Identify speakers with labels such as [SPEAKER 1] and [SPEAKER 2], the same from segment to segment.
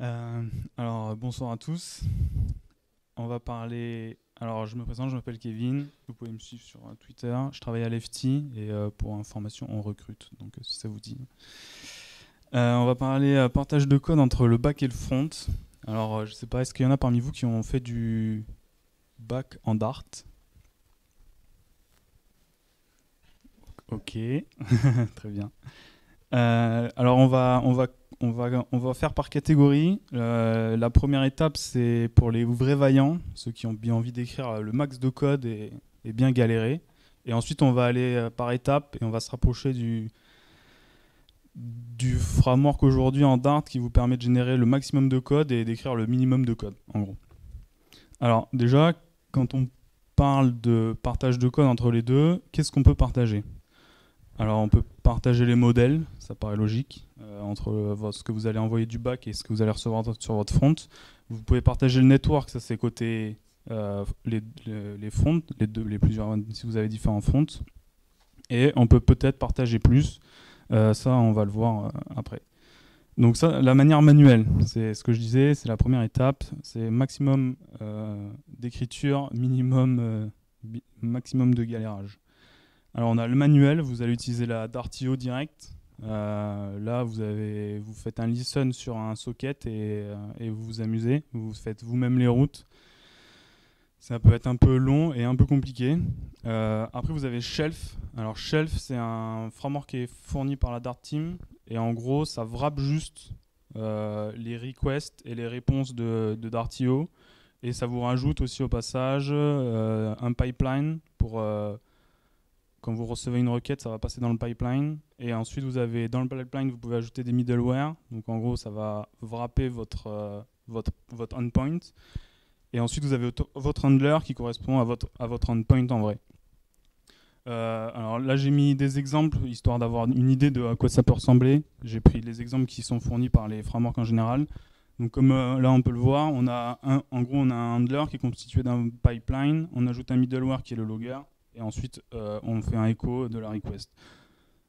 [SPEAKER 1] Euh, alors, bonsoir à tous. On va parler. Alors, je me présente, je m'appelle Kevin. Vous pouvez me suivre sur euh, Twitter. Je travaille à l'EFT et euh, pour information, on recrute. Donc, si ça vous dit. on va parler partage de code entre le back et le front. Alors, je sais pas, est-ce qu'il y en a parmi vous qui ont fait du back en Dart Ok, très bien. Alors, on va, faire par catégorie. Euh, la première étape, c'est pour les vrais vaillants, ceux qui ont bien envie d'écrire le max de code et, bien galérer. Et ensuite, on va aller euh, par étapes et on va se rapprocher du, du framework aujourd'hui en Dart qui vous permet de générer le maximum de code et d'écrire le minimum de code, en gros. Alors, déjà, quand on parle de partage de code entre les deux, qu'est-ce qu'on peut partager? Alors on peut partager les modèles, ça paraît logique, euh, entre ce que vous allez envoyer du back et ce que vous allez recevoir sur votre front. Vous pouvez partager le network, ça c'est côté euh, les, les, fronts, plusieurs, si vous avez différents fronts. Et on peut peut-être partager plus, euh, ça on va le voir après. Donc ça, la manière manuelle, c'est ce que je disais, c'est la première étape, c'est maximum d'écriture, minimum, maximum de galérage. Alors on a le manuel, vous allez utiliser la Dartio direct. Euh, là, vous, avez, vous faites un listen sur un socket et, euh, vous vous amusez. Vous faites vous-même les routes. Ça peut être un peu long et un peu compliqué. Euh, après, vous avez Shelf. Alors Shelf, c'est un framework qui est fourni par la Dart Team. Et en gros, ça wrap juste les requests et les réponses de, de Dartio. Et ça vous rajoute aussi au passage un pipeline pour quand vous recevez une requête, ça va passer dans le pipeline. Et ensuite, vous avez dans le pipeline, vous pouvez ajouter des middleware. Donc en gros, ça va wrapper votre, euh, votre, votre endpoint. Et ensuite, vous avez votre handler qui correspond à votre, à votre endpoint en vrai. Euh, alors là, j'ai mis des exemples histoire d'avoir une idée de à quoi ça peut ressembler. J'ai pris les exemples qui sont fournis par les frameworks en général. Donc comme euh, là on peut le voir, on a en gros on a un handler qui est constitué d'un pipeline, on ajoute un middleware qui est le logger, et ensuite euh, on fait un écho de la request.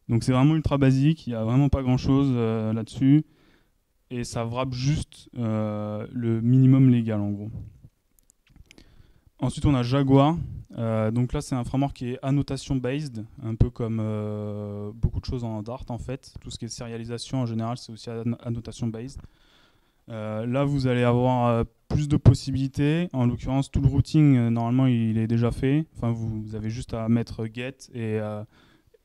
[SPEAKER 1] Donc c'est vraiment ultra basique, il n'y a vraiment pas grand chose euh, là-dessus, et ça wrap juste euh, le minimum légal en gros. Ensuite on a Jaguar, donc là c'est un framework qui est annotation based, un peu comme beaucoup de choses en Dart en fait. Tout ce qui est sérialisation en général c'est aussi annotation based. Euh, là, vous allez avoir euh, plus de possibilités. En l'occurrence, tout le routing, euh, normalement, il est déjà fait. Enfin, vous, avez juste à mettre get et,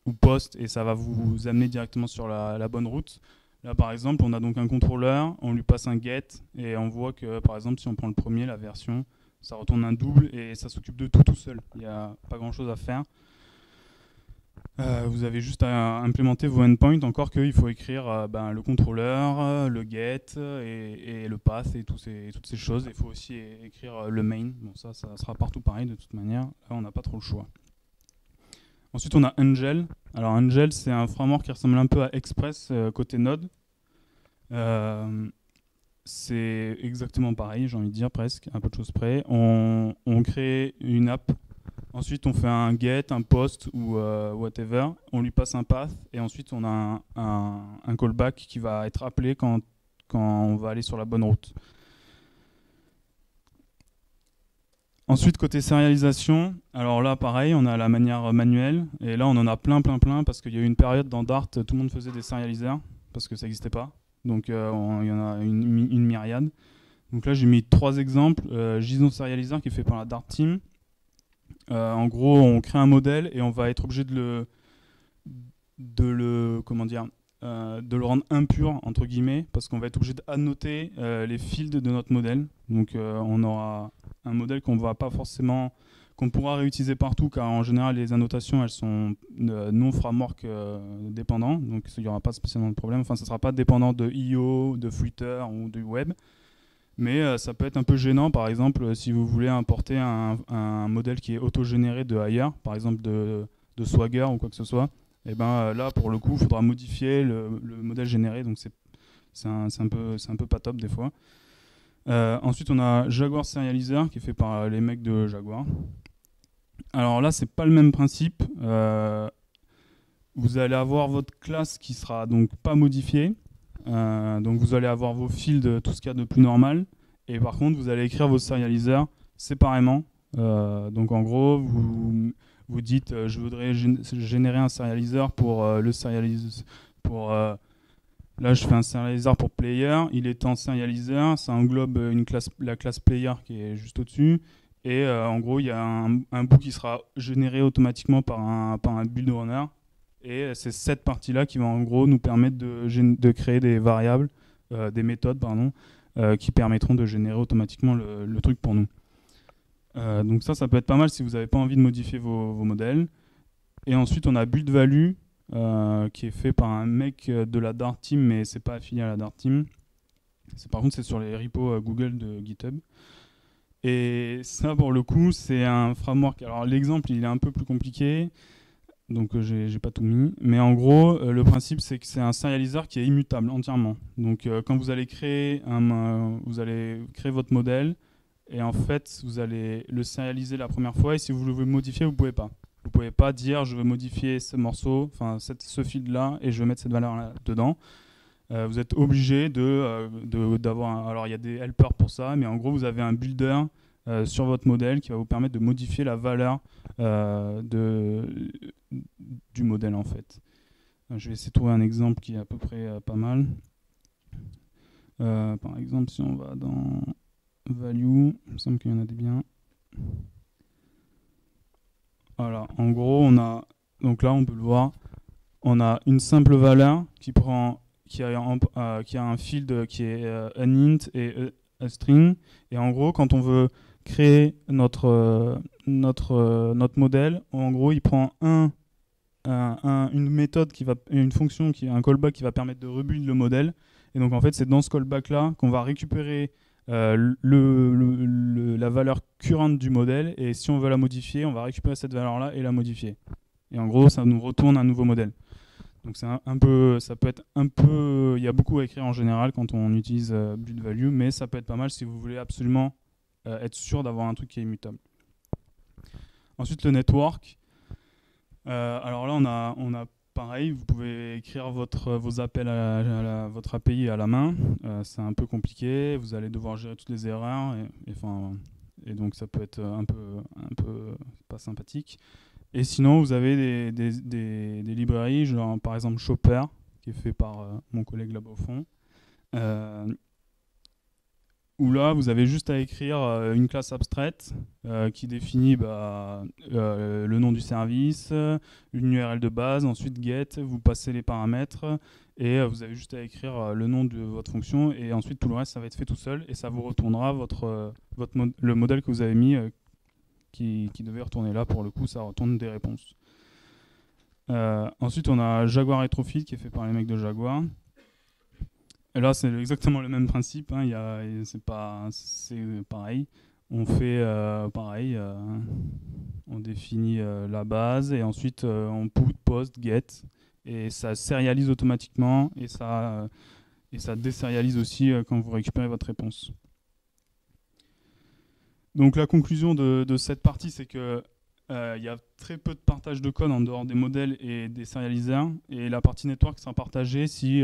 [SPEAKER 1] ou post et ça va vous amener directement sur la, bonne route. Là, par exemple, on a donc un contrôleur, on lui passe un get et on voit que, par exemple, si on prend le premier, la version, ça retourne un double et ça s'occupe de tout tout seul. Il n'y a pas grand-chose à faire. Euh, vous avez juste à implémenter vos endpoints, encore qu'il faut écrire euh, ben, le contrôleur, le get et, le path et, toutes ces choses. Il faut aussi écrire le main. Bon, ça, ça sera partout pareil de toute manière. Là, on n'a pas trop le choix. Ensuite, on a Angel. Alors, Angel, c'est un framework qui ressemble un peu à Express euh, côté Node. c'est exactement pareil, j'ai envie de dire presque, un peu de choses près. On crée une app Ensuite, on fait un get, un post ou euh, whatever. On lui passe un path et ensuite on a un, callback qui va être appelé quand, quand on va aller sur la bonne route. Ensuite, côté sérialisation, alors là, pareil, on a la manière manuelle. Et là, on en a plein, plein, plein, parce qu'il y a eu une période dans Dart, tout le monde faisait des serialisers, parce que ça n'existait pas. Donc, euh, il y en a une, myriade. Donc là, j'ai mis trois exemples. Euh, JSON Serializer, qui est fait par la Dart Team. Euh, en gros, on crée un modèle et on va être obligé de le, de le, comment dire, euh, de le rendre impur entre guillemets, parce qu'on va être obligé d'annoter euh, les fields de notre modèle. Donc, on aura un modèle qu'on va pas forcément, qu'on pourra réutiliser partout, car en général, les annotations, elles sont non framework dépendants, donc il n'y aura pas spécialement de problème. Enfin, ça sera pas dépendant de IO, de Flutter ou du web. Mais euh, ça peut être un peu gênant, par exemple, euh, si vous voulez importer un, modèle qui est autogénéré de ailleurs, par exemple de, Swagger ou quoi que ce soit. Et eh ben euh, là, pour le coup, il faudra modifier le, modèle généré, donc c'est un, peu, un peu pas top des fois. ensuite, on a Jaguar Serializer qui est fait par les mecs de Jaguar. Alors là, c'est pas le même principe. vous allez avoir votre classe qui sera donc pas modifiée, donc vous allez avoir vos fields, tout ce qu'il y a de plus normal. Et par contre, vous allez écrire vos serializers séparément. donc en gros, vous, vous dites je voudrais générer un serializer pour le serializer pour Là, je fais un serializer pour player. Il est en serializer. Ça englobe une classe, la classe player qui est juste au-dessus. Et euh, en gros, il y a un, bout qui sera généré automatiquement par un, par un build runner. Et c'est cette partie-là qui va en gros nous permettre de, créer des variables, euh, des méthodes, pardon, euh, qui permettront de générer automatiquement le, truc pour nous. donc ça, ça peut être pas mal si vous n'avez pas envie de modifier vos, vos, modèles. Et ensuite, on a build value euh, qui est fait par un mec euh, de la Dart Team, mais c'est pas affilié à la Dart Team. Par contre, c'est sur les repos euh, Google de GitHub. Et ça, pour le coup, c'est un framework. Alors, l'exemple, il est un peu plus compliqué, donc j'ai pas tout mis. Mais en gros, le principe, c'est que c'est un serializer qui est immutable entièrement. Donc, quand vous allez créer un, vous allez créer votre modèle, et en fait, vous allez le serialiser la première fois, et si vous le voulez modifier, vous pouvez pas. Vous pouvez pas dire je veux modifier ce morceau, enfin ce fil là et je veux mettre cette valeur là dedans. Euh, vous êtes obligé de euh, d'avoir. alors il y a des helpers pour ça, mais en gros vous avez un builder euh, sur votre modèle qui va vous permettre de modifier la valeur de, du modèle en fait. Je vais essayer de trouver un exemple qui est à peu près pas mal. par exemple, si on va dans value, il me semble qu'il y en a des biens. Voilà, en gros, on a donc là on peut le voir, on a une simple valeur qui prend qui a, euh, qui a un field qui est euh, un int et euh, un string et en gros quand on veut créer notre notre notre modèle, en gros, il prend un, une méthode qui va une fonction qui un callback qui va permettre de rebuild le modèle et donc en fait, c'est dans ce callback là qu'on va récupérer euh, la valeur currente du modèle et si on veut la modifier, on va récupérer cette valeur-là et la modifier. Et en gros, ça nous retourne un nouveau modèle. Donc c'est un, peu, ça peut être un peu, il y a beaucoup à écrire en général quand on utilise euh, value, mais ça peut être pas mal si vous voulez absolument euh, être sûr d'avoir un truc qui est immutable. Ensuite le network. alors là on a, on a Pareil, vous pouvez écrire votre, vos appels à, votre API à la main. Euh, c'est un peu compliqué. Vous allez devoir gérer toutes les erreurs. Et, et donc, ça peut être un peu, un peu pas sympathique. Et sinon, vous avez des, des, des, librairies, genre par exemple Chopper, qui est fait par euh, mon collègue là-bas au fond. Où là, vous avez juste à écrire euh, une classe abstraite euh, qui définit bah, euh, le nom du service, une URL de base, ensuite get, vous passez les paramètres et vous avez juste à écrire le nom de votre fonction et ensuite tout le reste, ça va être fait tout seul et ça vous retournera votre, le modèle que vous avez mis qui, devait retourner là. Pour le coup, ça retourne des réponses. ensuite, on a Jaguar Retrofit qui est fait par les mecs de Jaguar. Et là, c'est exactement le même principe. Hein. c'est pas, c'est pareil. On fait euh, pareil. Euh, on définit euh, la base et ensuite on put, post, get et ça sérialise automatiquement et ça et ça désérialise aussi quand vous récupérez votre réponse. Donc la conclusion de, cette partie, c'est que il y a très peu de partage de code en dehors des modèles et des serialisers et la partie network sera partagée si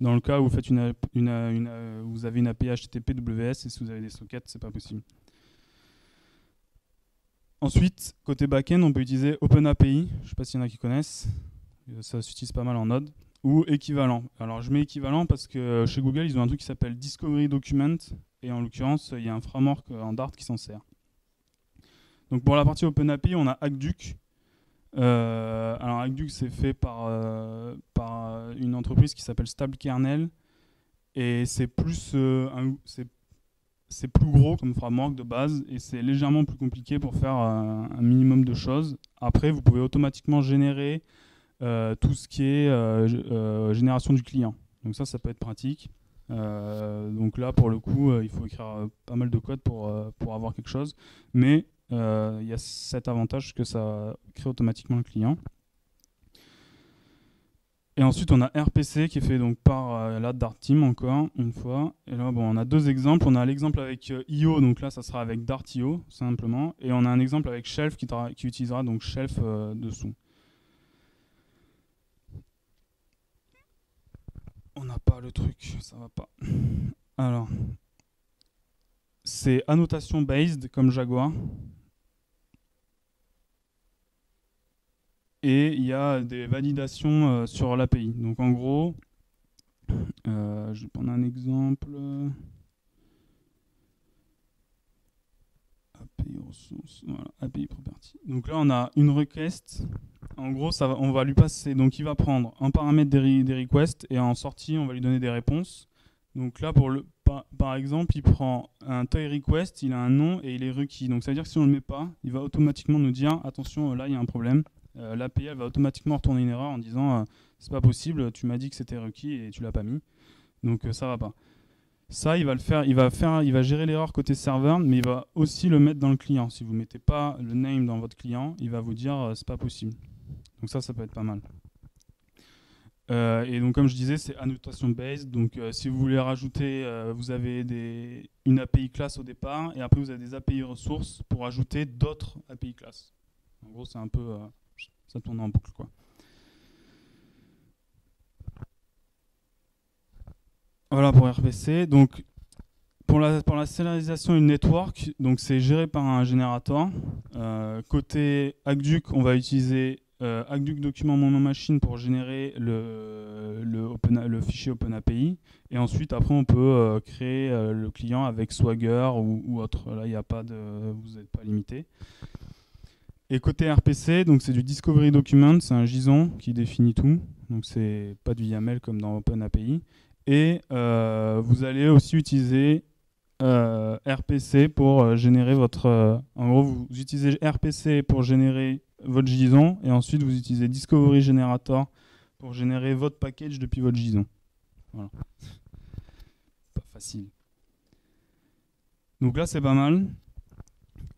[SPEAKER 1] dans le cas où vous, avez une API HTTP WS et si vous avez des sockets, c'est pas possible. Ensuite, côté backend, on peut utiliser OpenAPI. Je ne sais pas s'il y en a qui connaissent. Euh, ça s'utilise pas mal en Node. Ou équivalent. Alors je mets équivalent parce que euh, chez Google, ils ont un truc qui s'appelle Discovery Document. Et en l'occurrence, il y a un framework en Dart qui s'en sert. Donc pour la partie OpenAPI, on a Aqueduc euh, alors Aqueduct c'est fait par, euh, par une entreprise qui s'appelle Stable Kernel et c'est plus euh, plus gros comme framework de base et c'est légèrement plus compliqué pour faire un minimum de choses. Après, vous pouvez automatiquement générer tout ce qui est génération du client. Donc ça, ça peut être pratique. donc là, pour le coup, il faut écrire pas mal de code pour, pour avoir quelque chose. Mais euh, il y a cet avantage que ça crée automatiquement le client. Et ensuite, on a RPC qui est fait donc par euh, la Dart Team encore une fois. Et là, bon, on a deux exemples. On a l'exemple avec euh, IO, donc là, ça sera avec Dart.io simplement. Et on a un exemple avec Shelf qui, qui utilisera donc Shelf dessous. On n'a pas le truc, ça va pas. Alors, c'est annotation based comme Jaguar. Et il y a des validations euh, sur l'API. Donc en gros, euh, je vais prendre un exemple. API ressources, voilà, API property. Donc là, on a une request. En gros, on va lui passer. Donc il va prendre un paramètre des, des requests et en sortie, on va lui donner des réponses. Donc là, pour le, par, exemple, il prend un toy request, il a un nom et il est requis. Donc ça veut dire que si on ne le met pas, il va automatiquement nous dire attention, là il y a un problème. Euh, L'API va automatiquement retourner une erreur en disant euh, c'est pas possible, tu m'as dit que c'était requis et tu l'as pas mis. Donc euh, ça va pas. Ça, il va le faire, il va faire, il va gérer l'erreur côté serveur, mais il va aussi le mettre dans le client. Si vous mettez pas le name dans votre client, il va vous dire c'est pas possible. Donc ça, ça peut être pas mal. Euh, et donc, comme je disais, c'est annotation based. Donc, euh, si vous voulez rajouter, euh, vous avez des, une API classe au départ, et après vous avez des API ressources pour ajouter d'autres API classes. En gros, c'est un peu, ça tourne en boucle, quoi. Voilà pour RPC. Donc, pour la, pour la network, donc c'est géré par un générateur. côté Agduc, on va utiliser euh, Agduc document mon machine pour générer le, le, fichier OpenAPI. Et ensuite, après, on peut euh, créer euh, le client avec Swagger ou, autre. Là, il a pas de, vous n'êtes pas limité. Et côté RPC, donc c'est du Discovery Document, c'est un JSON qui définit tout. Donc c'est pas du YAML comme dans OpenAPI. Et vous allez aussi utiliser RPC pour générer votre. en gros, vous utilisez RPC pour générer votre JSON et ensuite vous utilisez Discovery Generator pour générer votre package depuis votre JSON. Voilà. Pas facile. Donc là c'est pas mal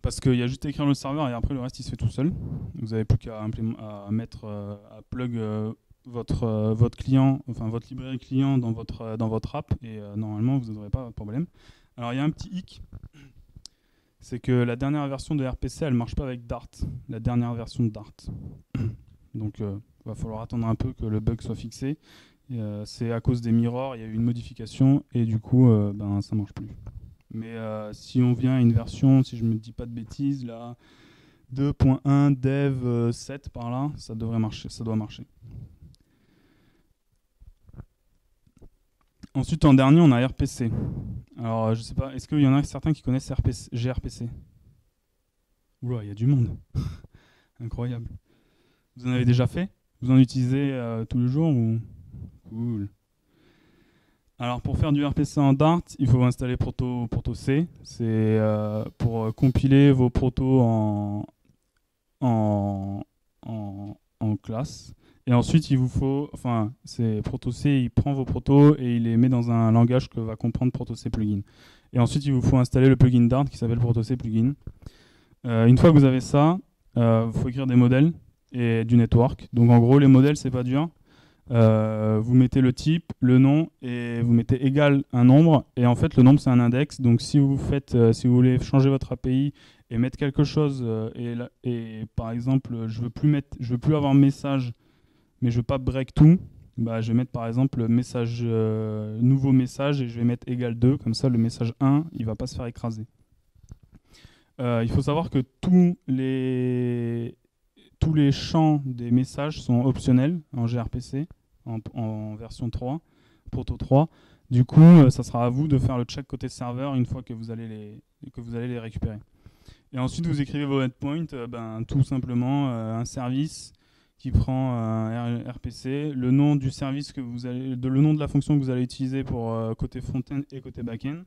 [SPEAKER 1] parce qu'il y a juste à écrire le serveur et après le reste il se fait tout seul. Vous n'avez plus qu'à mettre euh, à plug euh, votre, euh, votre client, enfin votre librairie client dans votre, dans votre app et normalement vous n'aurez pas de problème. Alors il y a un petit hic c'est que la dernière version de RPC, elle marche pas avec Dart, la dernière version de Dart. Donc, il euh, va falloir attendre un peu que le bug soit fixé. C'est à cause des mirrors, il y a eu une modification et du coup, ben, ça marche plus. Mais si on vient à une version, si je me dis pas de bêtises, là, 2.1 dev 7 par là, ça devrait marcher, ça doit marcher. Ensuite, en dernier, on a RPC. Alors, je sais pas, est-ce qu'il y en a certains qui connaissent RPC, gRPC Oula, il y a du monde. Incroyable. Vous en avez déjà fait? Vous en utilisez euh, tous les jours ou? Cool. Alors pour faire du RPC en Dart, il faut installer Proto, Proto C. C'est euh, pour euh, compiler vos protos en, en, en, en classe. Et ensuite, il vous faut, enfin, c'est ProtoC, il prend vos protos et il les met dans un langage que va comprendre ProtoC plugin. Et ensuite, il vous faut installer le plugin Dart qui s'appelle ProtoC plugin. Euh, une fois que vous avez ça, il faut écrire des modèles et du network. Donc en gros, les modèles, c'est pas dur. Euh, vous mettez le type, le nom et vous mettez égal un nombre. Et en fait, le nombre, c'est un index. Donc si vous faites, si vous voulez changer votre API et mettre quelque chose, et, et, par exemple, je veux plus veux plus avoir message mais je veux pas break tout, bah, je vais mettre par exemple message, euh, nouveau message et je vais mettre égal 2, comme ça le message 1, il va pas se faire écraser. Euh, il faut savoir que tous les, tous les champs des messages sont optionnels en gRPC, en, version 3, Proto 3. Du coup, euh, ça sera à vous de faire le check côté serveur une fois que vous allez les, récupérer. Et ensuite, vous écrivez vos endpoints, ben, tout simplement un service qui prend un RPC, le nom du service que vous allez, de, le nom de la fonction que vous allez utiliser pour euh, côté front-end et côté back-end,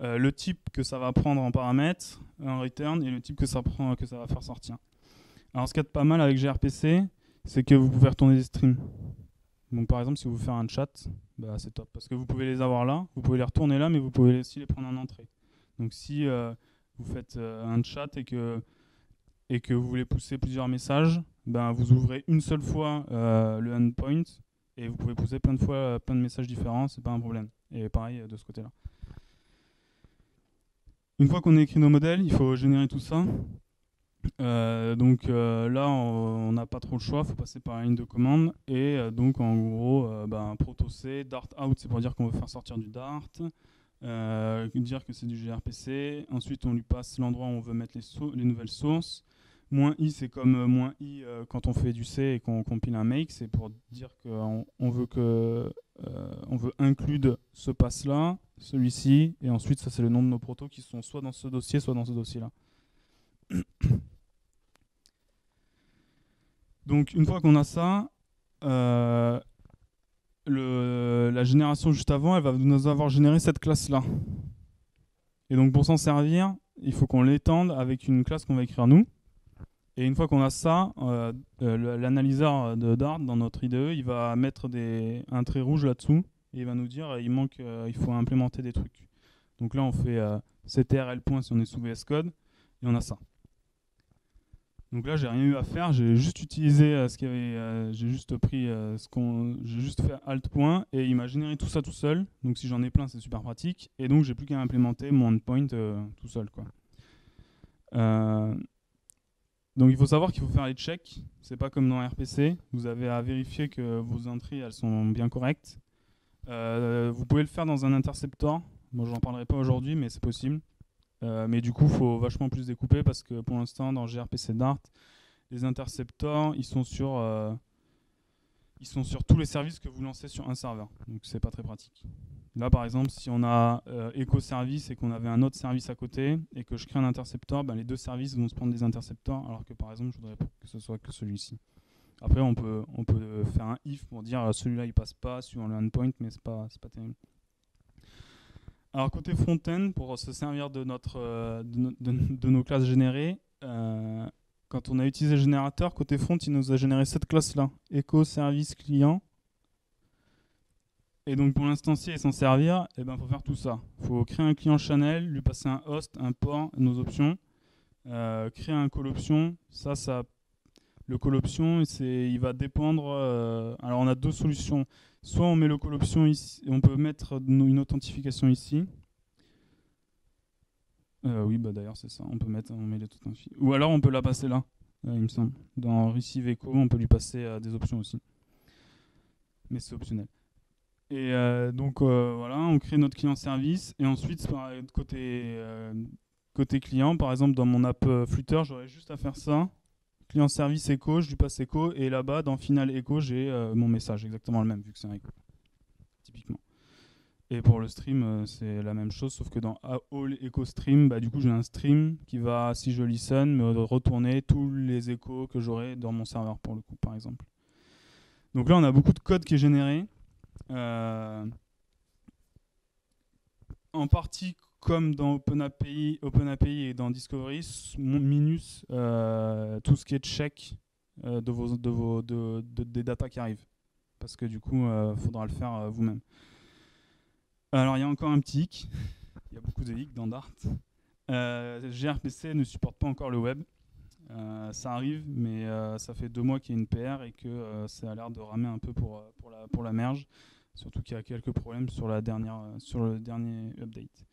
[SPEAKER 1] euh, le type que ça va prendre en paramètre, en return, et le type que ça, va faire sortir. Alors ce qui est pas mal avec gRPC, c'est que vous pouvez retourner des streams. Donc par exemple, si vous faites un chat, bah, c'est top, parce que vous pouvez les avoir là, vous pouvez les retourner là, mais vous pouvez aussi les prendre en entrée. Donc si euh, vous faites un chat et que, vous voulez pousser plusieurs messages, ben, vous ouvrez une seule fois euh, le endpoint et vous pouvez pousser plein de fois euh, plein de messages différents, c'est pas un problème. Et pareil euh, de ce côté-là. Une fois qu'on a écrit nos modèles, il faut générer tout ça. Euh, donc euh, là, on n'a pas trop le choix, faut passer par la ligne de commande. Et euh, donc en gros, ben, proto-C, Dart out, c'est pour dire qu'on veut faire sortir du Dart. dire que c'est du gRPC. Ensuite, on lui passe l'endroit où on veut mettre les, les nouvelles sources. Moins i, c'est comme moins i quand on fait du C et qu'on compile un make. C'est pour dire qu'on on veut que on veut include ce pass-là, celui-ci, et ensuite ça c'est le nom de nos protos qui sont soit dans ce dossier, soit dans ce dossier-là. Donc une fois qu'on a ça, euh, la génération juste avant, elle va nous avoir généré cette classe-là. Et donc pour s'en servir, il faut qu'on l'étende avec une classe qu'on va écrire nous. Et une fois qu'on a ça, euh, euh, l'analyseur de Dart dans notre IDE, il va mettre des, un trait rouge là-dessous et il va nous dire il manque, il faut implémenter des trucs. Donc là, on fait ctrl point si on est sous VS Code et on a ça. Donc là, j'ai rien eu à faire, j'ai juste utilisé euh, ce qu'il y avait, euh, j'ai juste pris euh, ce qu'on, j'ai juste fait alt point et il m'a généré tout ça tout seul. Donc si j'en ai plein, c'est super pratique. Et donc j'ai plus qu'à implémenter mon endpoint tout seul, quoi. donc il faut savoir qu'il faut faire les checks. C'est pas comme dans RPC. Vous avez à vérifier que vos entrées elles sont bien correctes. vous pouvez le faire dans un interceptor. Moi, j'en parlerai pas aujourd'hui, mais c'est possible. Euh, mais du coup, il faut vachement plus découper parce que pour l'instant, dans gRPC Dart, les interceptors, ils sont sur, euh, ils sont sur tous les services que vous lancez sur un serveur. Donc, c'est pas très pratique. Là, par exemple, si on a euh, Echo Service et qu'on avait un autre service à côté et que je crée un intercepteur, ben, les deux services vont se prendre des intercepteurs, alors que par exemple, je voudrais que ce soit que celui-ci. Après, on peut, on peut faire un if pour dire celui-là il passe pas suivant le endpoint, mais c'est pas, pas terrible. Alors côté front-end, pour se servir de, notre, euh, de, nos classes générées, euh, quand on a utilisé le générateur, côté front, il nous a généré cette classe-là, Echo Service Client. Et donc pour l'instancier et s'en servir, il eh ben, faut faire tout ça. Il faut créer un client channel, lui passer un host, un port, nos options, euh, créer un call option. Ça, ça le call option, il va dépendre. alors on a deux solutions. Soit on met le call option ici, on peut mettre une authentification ici. Euh, oui, bah d'ailleurs c'est ça. On peut mettre, on met les Ou alors on peut la passer là, euh, il me semble. Dans Receive Echo, on peut lui passer euh, des options aussi. Mais c'est optionnel. Et donc voilà, on crée notre client service et ensuite côté côté client, par exemple dans mon app Flutter, j'aurais juste à faire ça client service echo, je lui passe echo, et là-bas, dans final echo, j'ai euh, mon message, exactement le même, vu que c'est un echo, typiquement. Et pour le stream, euh, c'est la même chose, sauf que dans All Echo Stream, bah, du coup, j'ai un stream qui va, si je listen, me retourner tous les échos que j'aurai dans mon serveur, pour le coup, par exemple. Donc là, on a beaucoup de code qui est généré. Euh, en partie comme dans OpenAPI, OpenAPI et dans Discovery, Minus euh, tout ce qui est check euh, de vos, de vos, de, des datas qui arrivent. Parce que du coup, il euh, faudra le faire vous-même. Alors, il y a encore un petit hic. Il y a beaucoup de hic dans Dart. gRPC ne supporte pas encore le web. ça arrive, mais ça fait deux mois qu'il y a une PR et que ça a l'air de ramer un peu pour, pour, la, pour la merge. Surtout qu'il y a quelques problèmes sur, la dernière, sur le dernier update.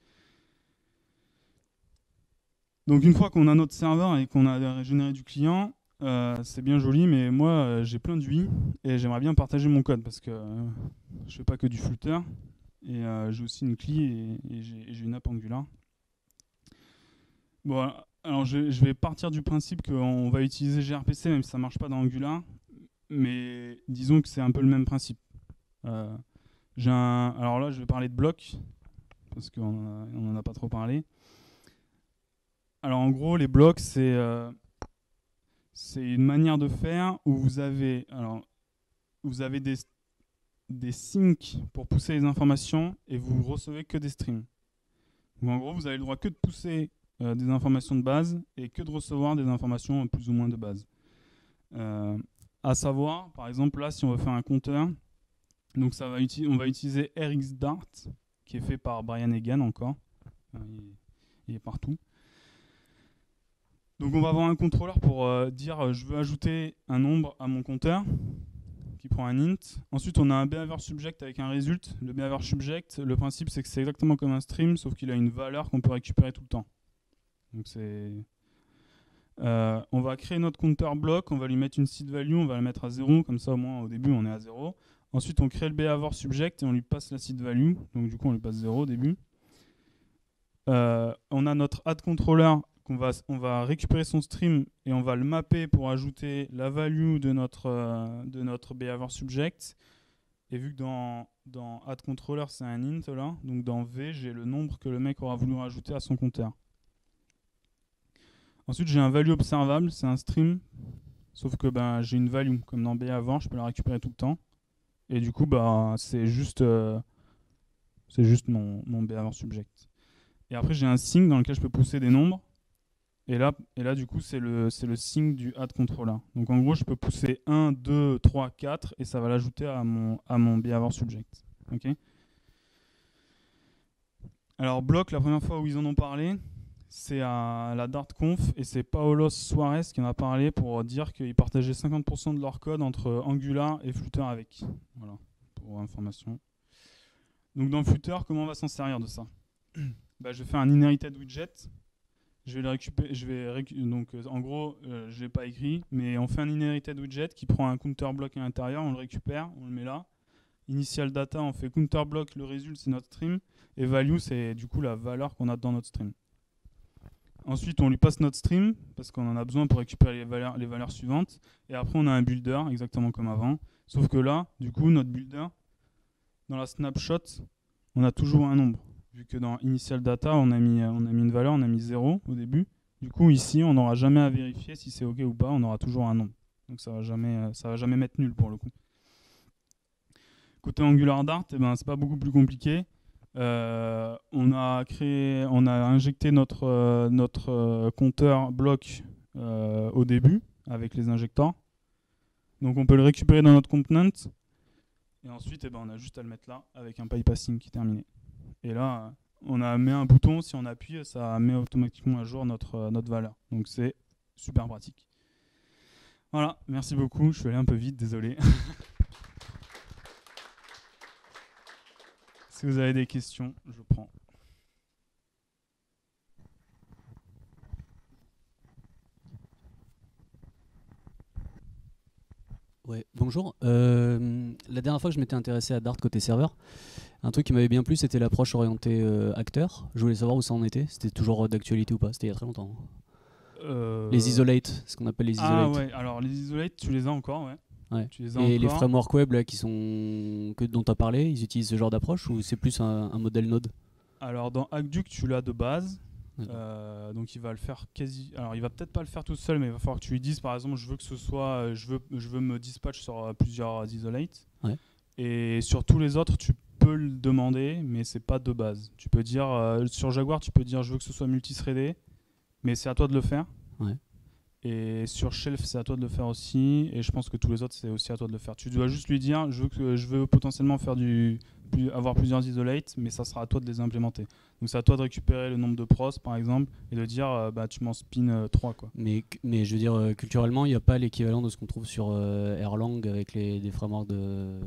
[SPEAKER 1] Donc une fois qu'on a notre serveur et qu'on a généré du client, euh, c'est bien joli, mais moi euh, j'ai plein d'UI et j'aimerais bien partager mon code parce que euh, je fais pas que du Flutter et j'ai aussi une CLI et, j'ai une app Angular. Bon, alors je, vais partir du principe qu'on va utiliser gRPC même si ça marche pas dans Angular, mais disons que c'est un peu le même principe. alors là, je vais parler de blocs parce qu'on n'en a pas trop parlé. Alors en gros, les blocs, c'est euh, une manière de faire où vous avez, alors, vous avez des, des syncs pour pousser les informations et vous recevez que des streams. en gros, vous avez le droit que de pousser euh, des informations de base et que de recevoir des informations plus ou moins de base. Euh, à savoir, par exemple, là, si on veut faire un compteur, donc ça va on va utiliser RxDart, qui est fait par Brian Egan encore. il est partout. Donc on va avoir un contrôleur pour euh, dire euh, je veux ajouter un nombre à mon compteur qui prend un int. Ensuite on a un behavior subject avec un result. Le behavior subject, le principe c'est que c'est exactement comme un stream sauf qu'il a une valeur qu'on peut récupérer tout le temps. Donc c'est Euh, on va créer notre counter block, on va lui mettre une seed value, on va la mettre à 0, comme ça au moins au début on est à 0. Ensuite on crée le behavior subject et on lui passe la seed value, donc du coup on lui passe 0 au début. On a notre add controller qu'on va, on va récupérer son stream et on va le mapper pour ajouter la value de notre, euh, de notre behavior subject. Et vu que dans, dans controller c'est un int là, donc dans v j'ai le nombre que le mec aura voulu rajouter à son compteur. Ensuite, j'ai un value observable, c'est un stream. Sauf que ben, j'ai une value, comme dans B avant, je peux la récupérer tout le temps. Et du coup, bah, c'est juste, euh, juste mon, mon B avant subject. Et après, j'ai un signe dans lequel je peux pousser des nombres. Et là, et là du coup, c'est le, c'est le signe du add controller. Donc en gros, je peux pousser 1, 2, 3, 4 et ça va l'ajouter à mon, à mon behavior subject. Ok? Alors, bloc, la première fois où ils en ont parlé, c'est à la DartConf et c'est Paolos Suarez qui en a parlé pour dire qu'ils partageaient 50% de leur code entre Angular et Flutter avec. Voilà, pour information. Donc dans Flutter, comment on va s'en servir de ça? Bah, Je faire un inherited widget. Je vais le récupérer. Je vais donc euh, en gros, euh, je l'ai pas écrit, mais on fait un inherited widget qui prend un counter block à l'intérieur, on le récupère, on le met là. Initial data, on fait counter block, le résultat c'est notre stream, et value c'est du coup la valeur qu'on a dans notre stream. Ensuite, on lui passe notre stream parce qu'on en a besoin pour récupérer les valeurs, les valeurs suivantes. Et après, on a un builder exactement comme avant. Sauf que là, du coup, notre builder, dans la snapshot, on a toujours un nombre. Vu que dans initial data, on a mis, on a mis une valeur, on a mis 0 au début. Du coup, ici, on n'aura jamais à vérifier si c'est OK ou pas. On aura toujours un nombre. Donc ça va jamais, ça va jamais mettre nul pour le coup. Côté Angular Dart, eh ben, c'est pas beaucoup plus compliqué. Euh, on a créé, on a injecté notre, euh, notre euh, compteur bloc au début avec les injecteurs. Donc on peut le récupérer dans notre component. Et ensuite, eh ben, on a juste à le mettre là avec un passing qui est terminé. Et là, on a mis un bouton, si on appuie, ça met automatiquement à jour notre, notre valeur. Donc c'est super pratique. Voilà, merci beaucoup. Je suis allé un peu vite, désolé. Si vous avez des questions, je prends.
[SPEAKER 2] Ouais, bonjour. Euh, la dernière fois je m'étais intéressé à Dart côté serveur, un truc qui m'avait bien plu, c'était l'approche orientée euh, acteur. Je voulais savoir où ça en était. C'était toujours d'actualité ou pas C'était il y a très longtemps. Euh, les isolates, ce qu'on appelle les isolates.
[SPEAKER 1] Ah ouais, alors les isolates, tu les as encore, ouais
[SPEAKER 2] et les frameworks web là, qui sont que, dont tu as parlé, ils utilisent ce genre d'approche ou c'est plus un, modèle Node?
[SPEAKER 1] Alors dans Aqueduct, tu l'as de base. Euh, donc il va le faire quasi. Alors il va peut-être pas le faire tout seul, mais il va falloir que tu lui dises par exemple, je veux que ce soit, je veux, je veux me dispatch sur plusieurs isolates. Et sur tous les autres, tu peux le demander, mais c'est pas de base. Tu peux dire sur Jaguar, tu peux dire je veux que ce soit multithreadé, mais c'est à toi de le faire. Et sur Shelf, c'est à toi de le faire aussi. Et je pense que tous les autres, c'est aussi à toi de le faire. Tu dois juste lui dire, je veux, que, je veux potentiellement faire du, avoir plusieurs isolates, mais ça sera à toi de les implémenter. Donc c'est à toi de récupérer le nombre de pros, par exemple, et de dire, euh, bah, tu m'en spin 3. Euh, quoi.
[SPEAKER 2] Mais, mais je veux dire, euh, culturellement, il n'y a pas l'équivalent de ce qu'on trouve sur Erlang avec les, des frameworks de...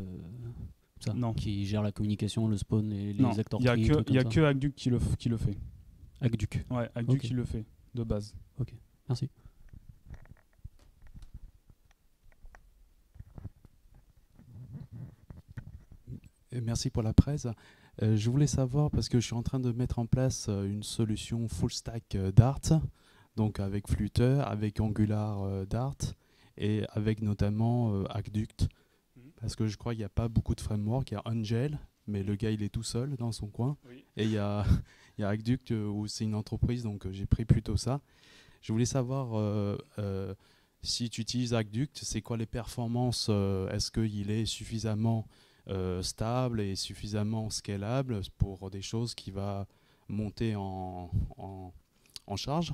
[SPEAKER 2] Ça, non. qui gèrent la communication, le spawn et les acteurs.
[SPEAKER 1] Il n'y a, que, y a que Agduc qui le, qui le fait.
[SPEAKER 2] Agduc
[SPEAKER 1] Ouais, Agduc qui le fait, de base.
[SPEAKER 2] Ok, merci.
[SPEAKER 3] Merci pour la presse. Euh, je voulais savoir, parce que je suis en train de mettre en place euh, une solution full stack euh, Dart, donc avec Flutter, avec Angular Dart et avec notamment Aqueduct. Mhm. Parce que je crois qu'il n'y a pas beaucoup de framework. Il y a Angel, mais le gars il est tout seul dans son coin. Et il y a, y a Aqueduct où c'est une entreprise, donc j'ai pris plutôt ça. Je voulais savoir si tu utilises Aqueduct, c'est quoi les performances Est-ce qu'il est suffisamment euh, stable et suffisamment scalable pour des choses qui va monter en, en, charge.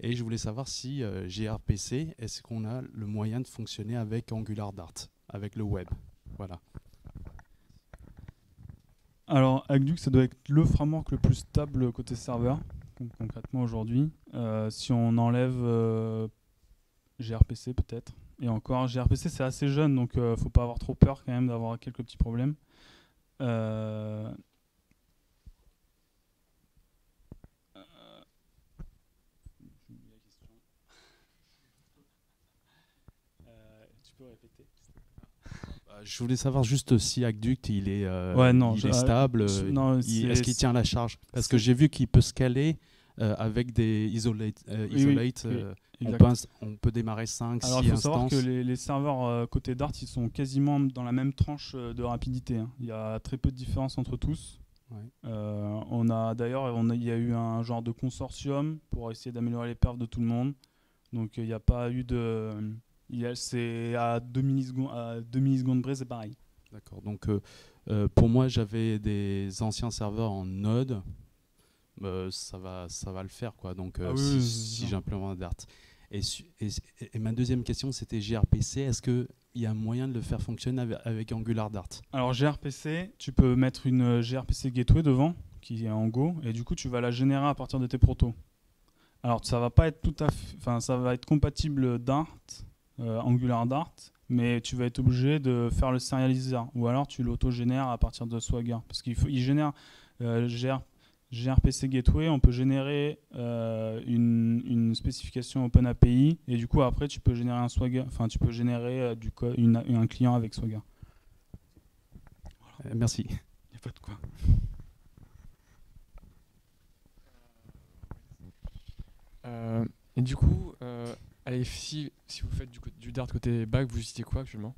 [SPEAKER 3] Et je voulais savoir si euh, gRPC, est-ce qu'on a le moyen de fonctionner avec Angular Dart, avec le web? Voilà.
[SPEAKER 1] Alors, Agduc, ça doit être le framework le plus stable côté serveur, concrètement aujourd'hui. Euh, si on enlève gRPC peut-être, et encore, gRPC, c'est assez jeune, donc il euh, faut pas avoir trop peur quand même d'avoir quelques petits problèmes. Tu peux répéter
[SPEAKER 3] je voulais savoir juste si Aqueduct il est, stable, est-ce qu'il tient la charge? Parce que j'ai vu qu'il peut se caler euh, avec des isolate. euh,
[SPEAKER 1] Oui,
[SPEAKER 3] isolate,
[SPEAKER 1] oui,
[SPEAKER 3] euh, on, ins- on peut démarrer 5, 6
[SPEAKER 1] Alors il faut savoir que les, les serveurs côté Dart ils sont quasiment dans la même tranche de rapidité. hein. Il y a très peu de différence entre tous.
[SPEAKER 3] Ouais.
[SPEAKER 1] On a d'ailleurs il y a eu un genre de consortium pour essayer d'améliorer les perfs de tout le monde. Donc il n'y a pas eu de il y a- c'est à 2 millisecondes à 2 millisecondes près c'est pareil.
[SPEAKER 3] D'accord. Donc euh, pour moi, j'avais des anciens serveurs en Node. Euh, ça va, ça va le faire quoi. Donc euh,
[SPEAKER 1] Ah oui,
[SPEAKER 3] si,
[SPEAKER 1] oui,
[SPEAKER 3] si j'implémente Dart. Et, su- et, et ma deuxième question, c'était gRPC. Est-ce qu'il y a moyen de le faire fonctionner avec, avec Angular Dart?
[SPEAKER 1] Alors gRPC, tu peux mettre une euh, gRPC gateway devant qui est en Go et du coup tu vas la générer à partir de tes protos. Alors ça va pas être tout à enfin ça va être compatible Dart, euh, Angular Dart, mais tu vas être obligé de faire le serializer ou alors tu l'auto-génères à partir de Swagger parce qu'il faut, il génère euh, gRPC Gateway, on peut générer euh, une, une spécification OpenAPI et du coup après tu peux générer un Swagger, enfin tu peux générer euh, du co- une- un client avec Swagger.
[SPEAKER 3] Euh, Merci.
[SPEAKER 1] Y a pas de quoi.
[SPEAKER 4] Euh, et du coup, euh, à si vous faites du, co- du Dart côté back, vous utilisez quoi actuellement?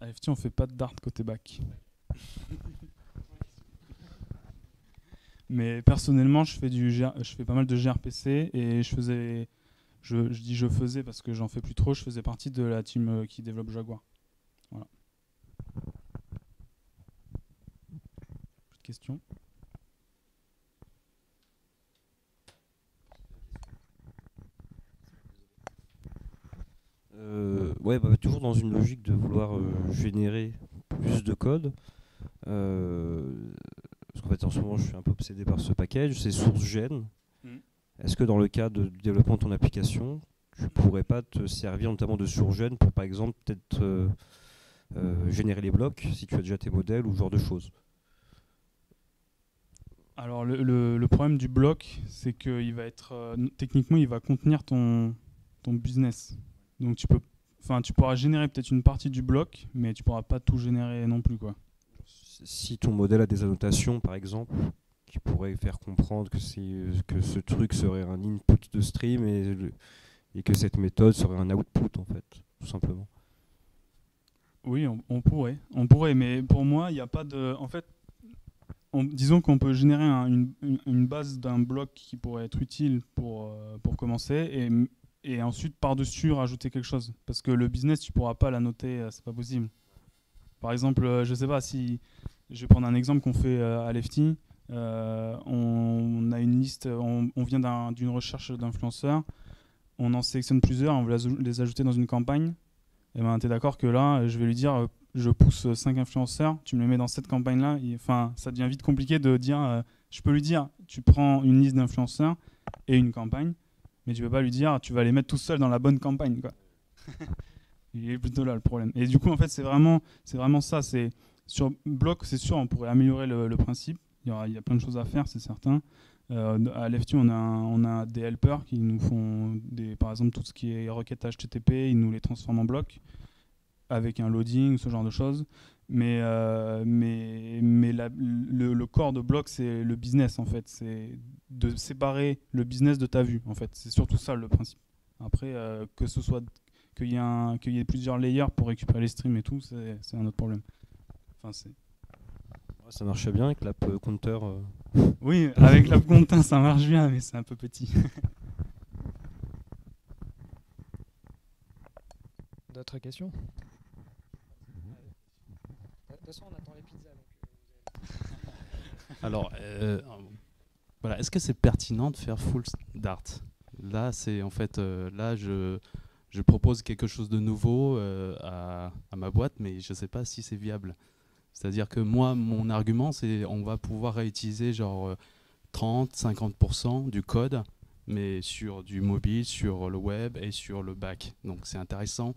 [SPEAKER 1] À FT, on fait pas de Dart côté bac. Mais personnellement, je fais, du je fais pas mal de gRPC et je faisais. Je, je dis je faisais parce que j'en fais plus trop. Je faisais partie de la team euh, qui développe Jaguar. Voilà. Plus de questions?
[SPEAKER 5] Euh, ouais, bah, toujours dans une logique de vouloir euh, générer plus de code. Euh, parce qu'en fait, en ce moment, je suis un peu obsédé par ce package, c'est SourceGen.
[SPEAKER 1] Mm.
[SPEAKER 5] Est-ce que dans le cas de- du développement de ton application, tu pourrais pas te servir notamment de SourceGen pour, par exemple, peut-être euh, euh, générer les blocs si tu as déjà tes modèles ou ce genre de choses?
[SPEAKER 1] Alors le, le- le problème du bloc, c'est qu'il va être euh, techniquement, il va contenir ton, ton business. Donc tu peux, enfin tu pourras générer peut-être une partie du bloc, mais tu pourras pas tout générer non plus quoi.
[SPEAKER 5] Si ton modèle a des annotations, par exemple, qui pourraient faire comprendre que, ce truc serait un input de stream et, que cette méthode serait un output, en fait, tout simplement.
[SPEAKER 1] Oui, on, pourrait, on pourrait, mais pour moi, il n'y a pas de, en fait, on- disons qu'on peut générer un- une, base d'un bloc qui pourrait être utile pour, euh, pour commencer et, ensuite par-dessus rajouter quelque chose. Parce que le business, tu pourras pas l'annoter, euh, c'est pas possible. Par exemple, euh, je sais pas si, je vais prendre un exemple qu'on fait euh, à Lefty. Euh, on, a une liste, on, vient d'un- d'une recherche d'influenceurs, on en sélectionne plusieurs, on veut les aj- les ajouter dans une campagne. Et ben, tu es d'accord que là, je vais lui dire, je pousse 5 influenceurs, tu me les mets dans cette campagne-là. Enfin, ça devient vite compliqué de dire, je peux lui dire, tu prends une liste d'influenceurs et une campagne, mais tu peux pas lui dire, tu vas les mettre tout seul dans la bonne campagne. Quoi. Il est plutôt là le problème. Et du coup, en fait, c'est vraiment, c'est vraiment ça. C'est sur bloc, c'est sûr, on pourrait améliorer le, principe. Il y, a plein de choses à faire, c'est certain. Euh, à Lefty, on a, on a des helpers qui nous font, des, par exemple, tout ce qui est requête HTTP, ils nous les transforment en blocs avec un loading, ce genre de choses. Mais, euh, mais, mais le corps de bloc, c'est le business en fait. C'est de séparer le business de ta vue en fait. C'est surtout ça le principe. Après, euh, que ce soit qu'il y, y ait plusieurs layers pour récupérer les streams et tout, c'est un autre problème. Enfin,
[SPEAKER 5] ça marchait bien avec l'app euh, Counter. euh.
[SPEAKER 1] Oui, avec la Contin, ça marche bien, mais c'est un peu petit.
[SPEAKER 4] D'autres questions? De toute façon, on attend les pizzas.
[SPEAKER 3] Alors, euh, voilà, est-ce que c'est pertinent de faire full Dart? Là, c'est en fait, euh, là, je, je propose quelque chose de nouveau euh, à, ma boîte, mais je ne sais pas si c'est viable. C'est-à-dire que moi, mon argument, c'est on va pouvoir réutiliser genre euh, 30-50% du code, mais sur du mobile, sur le web et sur le back. Donc c'est intéressant.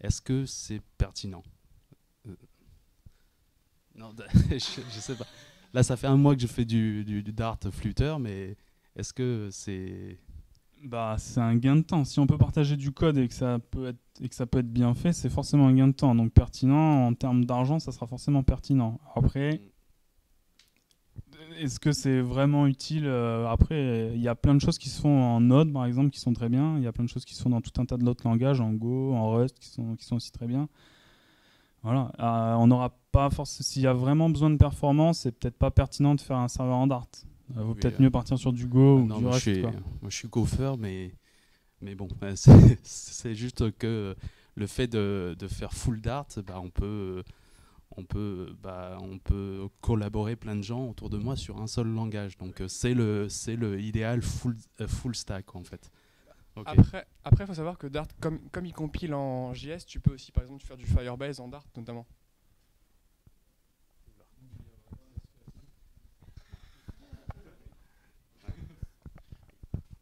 [SPEAKER 3] Est-ce que c'est pertinent? Euh, Non, je, je sais pas. Là, ça fait un mois que je fais du, du, du Dart Flutter, mais est-ce que c'est.
[SPEAKER 1] Bah, c'est un gain de temps. Si on peut partager du code et que ça peut être, et que ça peut être bien fait, c'est forcément un gain de temps. Donc pertinent en termes d'argent, ça sera forcément pertinent. Après, est-ce que c'est vraiment utile Euh, Après, il y a plein de choses qui se font en Node, par exemple, qui sont très bien. Il y a plein de choses qui se font dans tout un tas d'autres langages, en Go, en Rust, qui sont, qui sont aussi très bien. Voilà. Euh, on n'aura pas forcément. S'il y a vraiment besoin de performance, c'est peut-être pas pertinent de faire un serveur en Dart. Il vaut
[SPEAKER 3] Oui,
[SPEAKER 1] peut-être
[SPEAKER 3] euh,
[SPEAKER 1] mieux partir sur du Go ou
[SPEAKER 3] Non,
[SPEAKER 1] du
[SPEAKER 3] moi,
[SPEAKER 1] Rust.
[SPEAKER 3] je suis,
[SPEAKER 1] quoi.
[SPEAKER 3] moi, je suis gopher, mais, mais bon, c'est juste que le fait de, de faire full Dart, bah, on peut, on peut, bah, on peut collaborer plein de gens autour de moi sur un seul langage. Donc euh, c'est le, c'est le idéal full, euh, full stack en fait.
[SPEAKER 4] Après, après, faut savoir que Dart, comme, comme il compile en JS, tu peux aussi, par exemple, faire du Firebase en Dart notamment.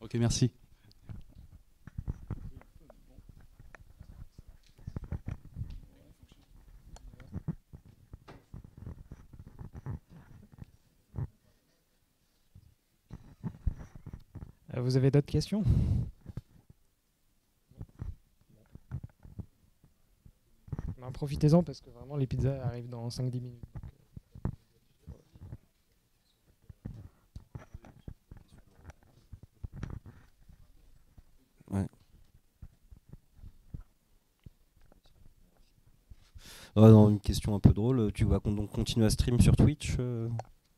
[SPEAKER 3] Ok, merci.
[SPEAKER 6] Euh, Vous avez d'autres questions? Profitez-en parce que vraiment les pizzas arrivent dans 5-10 minutes.
[SPEAKER 5] Non, une question un peu drôle. Tu vas donc continuer à stream sur Twitch euh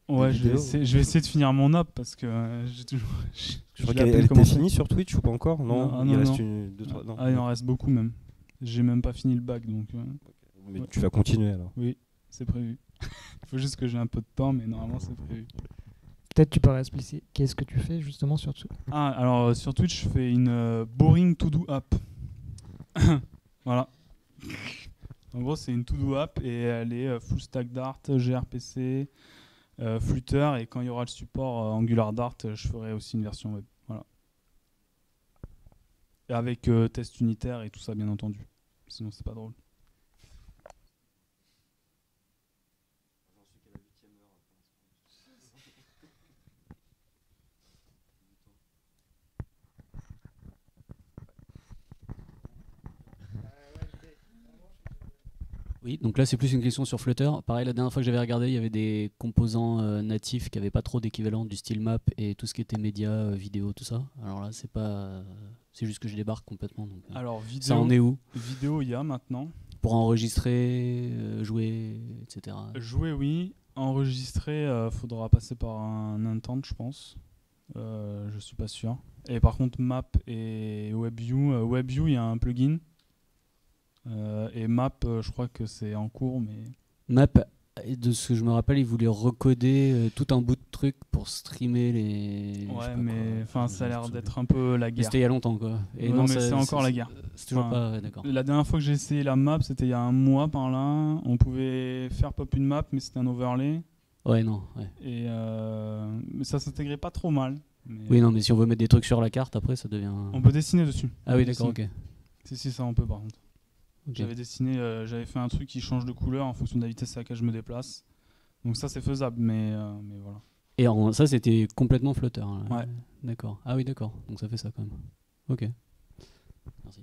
[SPEAKER 1] Ouais, je vais, essayer, je vais essayer de finir mon app parce que euh, j'ai toujours. Je,
[SPEAKER 5] Je crois qu'elle était finie sur Twitch ou pas encore? Non,
[SPEAKER 1] Non, ah
[SPEAKER 5] il
[SPEAKER 1] non,
[SPEAKER 5] reste
[SPEAKER 1] non.
[SPEAKER 5] une, deux, trois. non.
[SPEAKER 1] Ah, il en reste beaucoup même. J'ai même pas fini le bac donc euh,
[SPEAKER 5] Mais
[SPEAKER 1] ouais.
[SPEAKER 5] tu vas continuer alors.
[SPEAKER 1] oui, c'est prévu. Il faut juste que j'ai un peu de temps, mais normalement c'est prévu.
[SPEAKER 6] Peut-être tu pourrais expliquer qu'est-ce que tu fais justement sur tout.
[SPEAKER 1] Ah, alors euh, sur Twitch, je fais une euh, boring to-do app. voilà. En gros, c'est une to-do app et elle est euh, full stack Dart, gRPC, euh, Flutter et quand il y aura le support euh, Angular Dart, je ferai aussi une version web. Voilà. Avec test unitaire et tout ça, bien entendu. Sinon, c'est pas drôle.
[SPEAKER 2] Oui, donc là c'est plus une question sur Flutter. Pareil, la dernière fois que j'avais regardé, il y avait des composants euh, natifs qui n'avaient pas trop d'équivalent du style map et tout ce qui était média, euh, vidéo, tout ça. Alors là, c'est pas, euh, c'est juste que je débarque complètement. Donc,
[SPEAKER 1] Alors, vidéo,
[SPEAKER 2] ça en est où?
[SPEAKER 1] vidéo, il y a maintenant.
[SPEAKER 2] Pour enregistrer, jouer, etc.
[SPEAKER 1] Jouer, oui. Enregistrer, faudra passer par un intent, je pense. Je suis pas sûr. Et par contre, Map et WebView, WebView, il y a un plugin. Euh, et Map, euh, je crois que c'est en cours, mais
[SPEAKER 2] Map, de ce que je me rappelle, ils voulaient recoder euh, tout un bout de truc pour streamer les.
[SPEAKER 1] ouais, mais enfin, ça a l'air d'être un peu la guerre.
[SPEAKER 2] C'était il y a longtemps quoi.
[SPEAKER 1] Ouais, mais c'est encore la guerre.
[SPEAKER 2] C'est toujours
[SPEAKER 1] Enfin,
[SPEAKER 2] pas d'accord.
[SPEAKER 1] La dernière fois que j'ai essayé la map, c'était il y a un mois par là. On pouvait faire pop une map, mais c'était un overlay.
[SPEAKER 2] Ouais non. ouais.
[SPEAKER 1] Et euh, mais ça s'intégrait pas trop mal. Mais
[SPEAKER 2] Oui non, mais si on veut mettre des trucs sur la carte, après ça devient.
[SPEAKER 1] On peut dessiner dessus.
[SPEAKER 2] Ah oui d'accord. Ok.
[SPEAKER 1] Si, si, ça on peut par contre. J'avais dessiné, euh, j'avais fait un truc qui change de couleur en fonction de la vitesse à laquelle je me déplace. Donc ça c'est faisable, mais, euh, mais voilà.
[SPEAKER 2] Et en- ça c'était complètement flotteur. hein.
[SPEAKER 1] Ouais.
[SPEAKER 2] D'accord. Ah oui d'accord. Donc ça fait ça quand même. Ok. Merci.